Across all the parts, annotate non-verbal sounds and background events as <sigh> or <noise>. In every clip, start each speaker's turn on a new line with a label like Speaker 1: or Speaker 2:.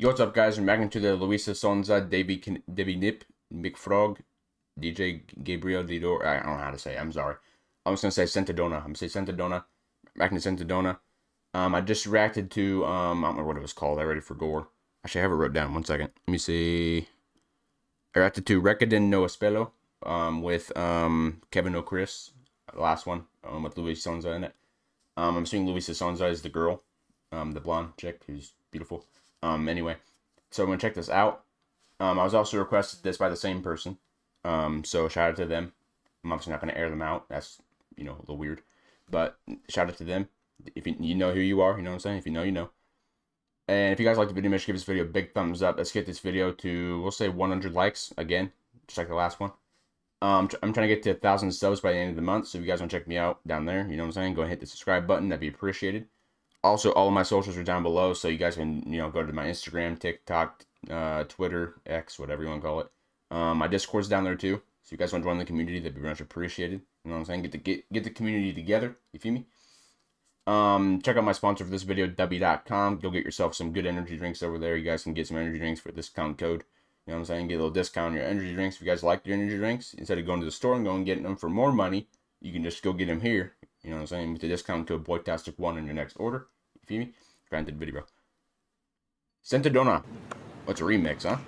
Speaker 1: Yo, what's up, guys? We're back into the Luisa Sonza, Davi, Davi Kneip, Mick Frog, DJ Gabriel Didor. I don't know how to say it. I'm sorry. I was to say Sentadona. I'm to say Sentadona. Back into Sentadona. Um, I just reacted to, um, I don't know what it was called. I ready for gore. Actually, I have it wrote down. One second. Let me see. I reacted to Recadin No Espelo um, with um, Kevin O Chris. Last one um, with Luis Sonza in it. Um, I'm assuming Luisa Sonza is the girl, um, the blonde chick who's beautiful. Um, anyway, so I'm gonna check this out. Um, I was also requested this by the same person. Um, so shout out to them. I'm obviously not gonna air them out. That's you know a little weird, but shout out to them. If you, you know who you are, you know what I'm saying. If you know, you know. And if you guys like the video, make sure give this video a big thumbs up. Let's get this video to we'll say 100 likes again, just like the last one. Um, I'm trying to get to a thousand subs by the end of the month. So if you guys want to check me out down there, you know what I'm saying, go and hit the subscribe button. That'd be appreciated. Also, all of my socials are down below, so you guys can you know go to my Instagram, TikTok, uh, Twitter, X, whatever you want to call it. Um, my Discord's down there too. So you guys want to join the community, that'd be much appreciated. You know what I'm saying? Get the get get the community together. You feel me? Um, check out my sponsor for this video, Dubby.com. Go get yourself some good energy drinks over there. You guys can get some energy drinks for discount code. You know what I'm saying? Get a little discount on your energy drinks. If you guys like your energy drinks, instead of going to the store and going and getting them for more money, you can just go get them here. You know what I'm saying? With the discount code boitastic1 in your next order. You feel me? Granted video. Sentadona. What's oh, a remix, huh?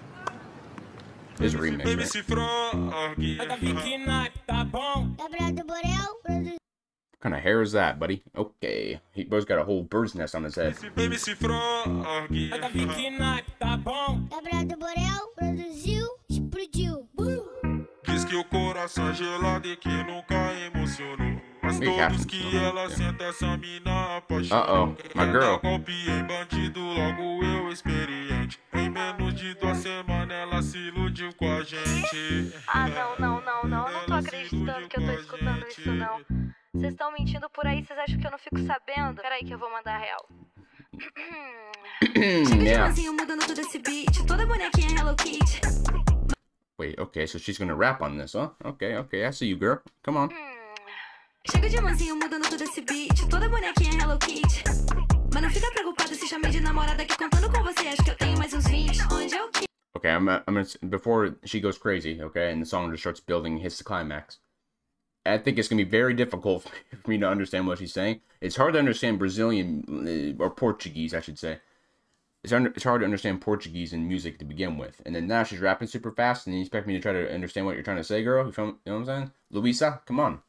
Speaker 1: It is a remix, right? Mm-hmm. Ah, what kind of hair is that, buddy? Okay. He bo's got a whole bird's nest on his head. Ah, Diz que o coração gelado e que nunca emocionou. Todos que ela senta essa mina. Uh oh, my girl. golpe em bandido, logo eu experiente. Em menos de duas semanas ela se iludiu com a gente.
Speaker 2: Ah, não, não, não, não. Eu não tô acreditando que eu tô escutando isso, não. Vocês estão mentindo por aí, vocês acham que eu não fico sabendo? Peraí que eu vou mandar a real. <coughs>
Speaker 1: yeah. mudando todo esse beat, toda bonequinha Hello Kitty. Wait, okay, so she's gonna rap on this, huh? Okay, okay, I see you, girl. Come on. Chega de mansinho mudando todo esse beat, toda bonequinha Hello Kitty. Mas não fica preocupado se chamei de namorada que contando com você, acho que eu tenho mais uns 20. Onde é o que? Okay, I'm, I'm gonna, before she goes crazy, okay, and the song just starts building, hits the climax. I think it's to be very difficult <laughs> for me to understand what she's saying. It's hard to understand Brazilian, uh, or Portuguese, I should say. It's, under, it's hard to understand Portuguese in music to begin with. And then now she's rapping super fast, and you expect me to try to understand what you're trying to say, girl? You, feel, you know what I'm saying? Luisa, come on.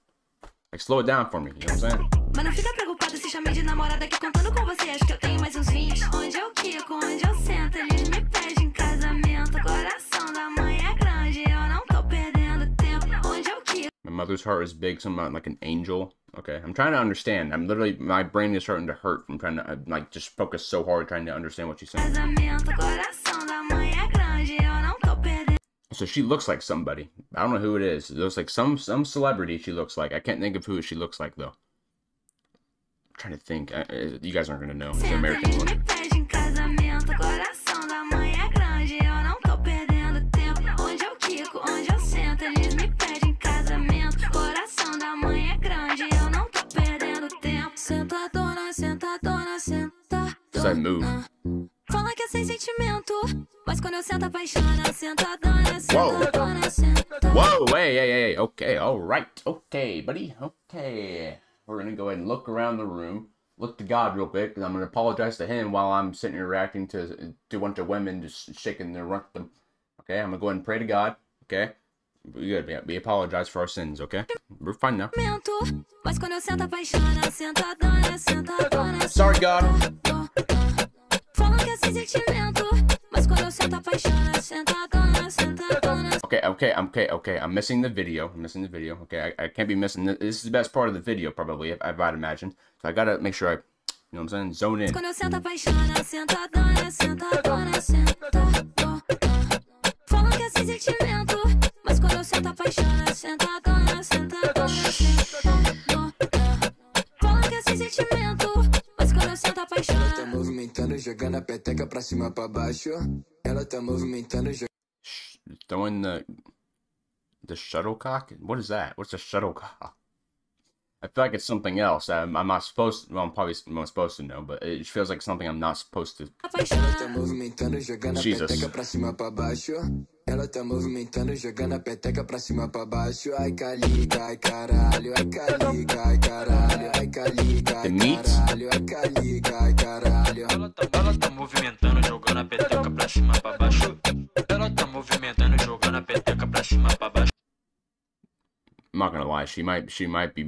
Speaker 1: Like, slow it down for me, you know what I'm saying? Mas não fica preocupado se chamei de namorada contando com você Acho que eu tenho mais uns 20 Onde eu quico, onde eu sento Eles me pedem casamento Coração da mãe é grande Eu não tô perdendo tempo Onde eu quico My mother's heart is big, something like an angel Okay, I'm trying to understand. I'm literally, my brain is starting to hurt from trying to, I'm like, just focus so hard trying to understand what she's saying. So she looks like somebody. I don't know who it is. It looks like some some celebrity she looks like. I can't think of who she looks like, though. I'm trying to think. I, you guys aren't going to know. It's an American woman. As I move. Fala que é sem sentimento, mas quando eu sento apaixona, sentadona, sentadona, sentadona. Whoa, hey, hey, hey, okay, all right, okay, buddy, okay. We're gonna go ahead and look around the room, look to God real quick, and I'm gonna apologize to him while I'm sitting here reacting to to a bunch of women just shaking their rectum. Okay, I'm gonna go ahead and pray to God. Okay, we good. We apologize for our sins. Okay, we're fine now. Sorry, God. Okay, okay, okay, okay. I'm missing the video. I'm missing the video. Okay, I, I can't be missing this. This is the best part of the video, probably, if, if I'd imagine. So I gotta make sure I, you know what I'm saying, zone in. Jogando a peteca pra cima pra baixo. Ela tá movimentando Throwing the the shuttlecock? What is that? What's a shuttlecock? I feel like it's something else. I'm, I'm not supposed. To, well, I'm probably not supposed to know, but it feels like something I'm not supposed to.
Speaker 3: Ela tá movimentando, jogando a
Speaker 1: Jesus.
Speaker 3: Ela tá movimentando, jogando a peteca pra cima pra baixo. Ai, caliga, ai, caralho. Ai, caliga, ai, caralho. Ai, caliga, ai, caralho. Ai, caliga, ai, caralho.
Speaker 4: Ela tá, ela tá movimentando, jogando a peteca pra cima pra baixo. Ela tá movimentando, jogando a peteca pra cima pra baixo.
Speaker 1: I'm not gonna lie. She might. She might be.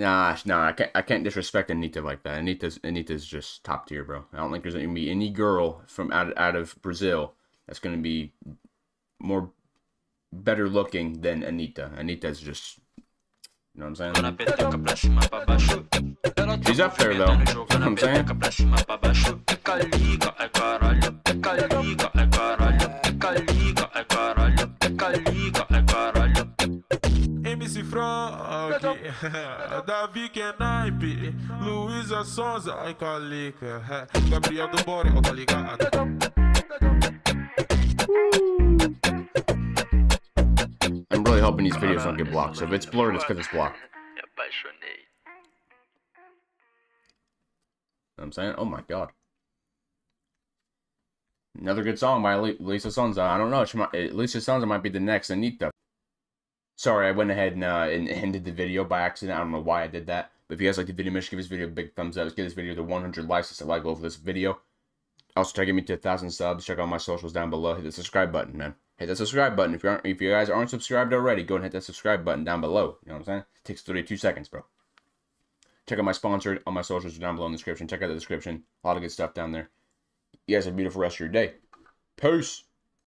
Speaker 1: Nah, nah. I can't. I can't disrespect Anitta like that. Anitta's Anitta's just top tier, bro. I don't think there's gonna be any girl from out out of Brazil that's gonna be more better looking than Anitta. Anitta's just. You know what I'm saying?
Speaker 4: peteca pra cima pra baixo. Ela tá
Speaker 1: She's up there, though. You know what I'm saying?
Speaker 5: Que Luísa Sonza, ai calica, Gabriel do Borel, ó tá ligado?
Speaker 1: I'm really hoping these videos don't get blocked. So if it's blurred, it's because it's blocked.
Speaker 4: Me apaixonei.
Speaker 1: know what I'm saying? Oh my god. Another good song by Lisa Sonza. I don't know. She might, eh, Lisa Sonza might be the next Anitta. Sorry, I went ahead and, uh, and <laughs> ended the video by accident. I don't know why I did that. If you guys like the video, make sure give this video a big thumbs up. Let's give this video the 100 likes. Let's like over this video. Also, try to get me to 1,000 subs. Check out my socials down below. Hit the subscribe button, man. Hit that subscribe button. If you aren't, if you guys aren't subscribed already, go and hit that subscribe button down below. You know what I'm saying? It takes 32 seconds, bro. Check out my sponsor on my socials down below in the description. Check out the description. A lot of good stuff down there. You guys have a beautiful rest of your day. Peace.